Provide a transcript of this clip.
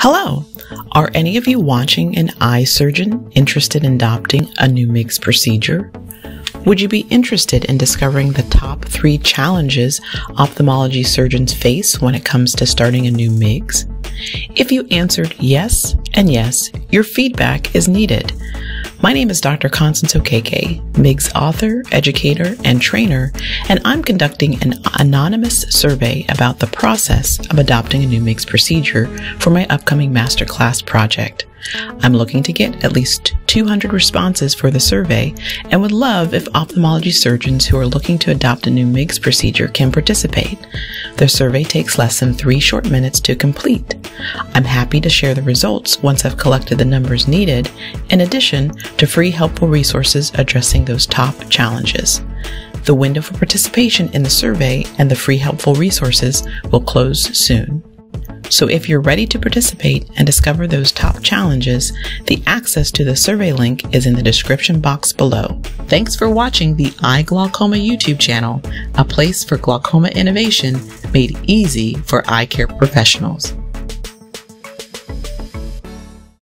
Hello! Are any of you watching an eye surgeon interested in adopting a new MIGS procedure? Would you be interested in discovering the top three challenges ophthalmology surgeons face when it comes to starting a new MIGS? If you answered yes and yes, your feedback is needed. My name is Dr. Constance Okeke, MIGS author, educator, and trainer, and I'm conducting an anonymous survey about the process of adopting a new MIGS procedure for my upcoming masterclass project. I'm looking to get at least 200 responses for the survey and would love if ophthalmology surgeons who are looking to adopt a new MIGS procedure can participate. The survey takes less than three short minutes to complete. I'm happy to share the results once I've collected the numbers needed, in addition to free helpful resources addressing those top challenges. The window for participation in the survey and the free helpful resources will close soon. So if you're ready to participate and discover those top challenges, the access to the survey link is in the description box below. Thanks for watching the iGlaucoma YouTube channel, a place for glaucoma innovation made easy for eye care professionals.